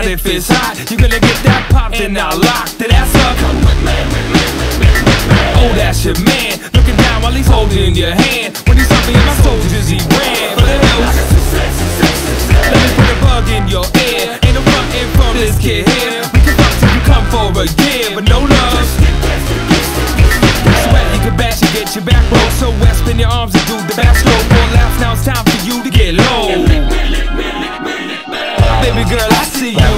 hot if it's hot. You gonna get that popped and now locked. That ass up. Oh, that's your man. Looking down while he's holding your hand. When he's up in my soldiers, he ran for the hills. Let me put a bug in your ear. Ain't no frontin' from this kid here. We can fuck till you come for a year, but no love. Sweat, you can bet you get your back rolled so wet. Spin your arms and do the backstroke. Four laughs, now it's time girl, I see you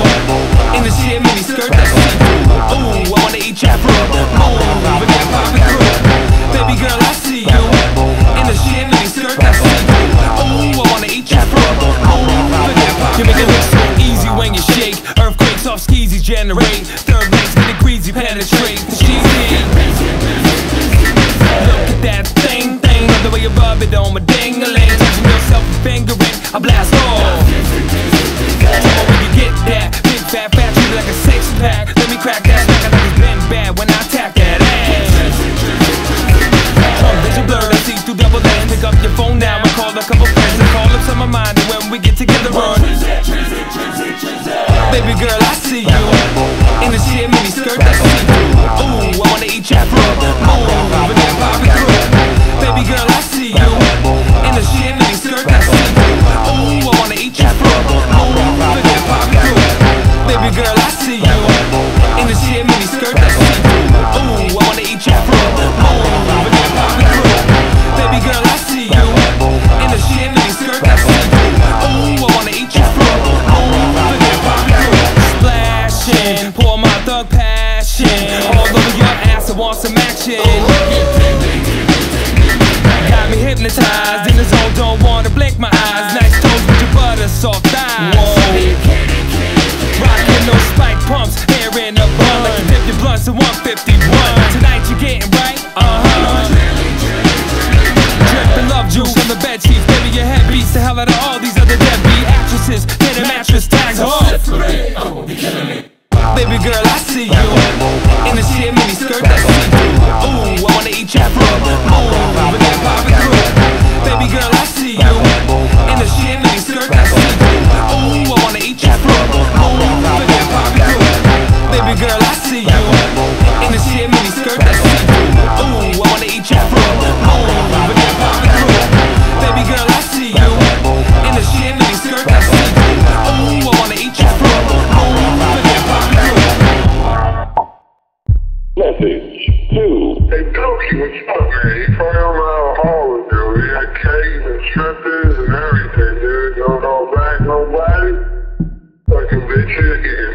in the shit mini skirt that's see through. Ooh, I wanna eat your fruit. Move and get poppin' through. Baby girl, I see you in the shit mini skirt that's see through. Ooh, I wanna eat your fruit. Move and get poppin' You make it look so easy when you shake. Earthquakes off skis, you generate. Third legs get degrees, you penetrate. Look at that thing, thing. Love the way you rub it on my ding-a-ling. Touching yourself and fingering, I blast off. Me when you get that big fat fat treat like a six pack. Let me crack that smack like it's been bad when I attack that ass. Trunk vision blurred, I see through double lens. Pick up your phone now passion all over your ass. I want some action. Got me hypnotized in the zone, don't wanna blink my eyes. Nice toes with your butter soft thighs. Rockin' those spike pumps, hair in a bun like you dip your blunts at 151. Ooh, I Fucking